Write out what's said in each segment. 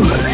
Música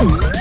Ooh.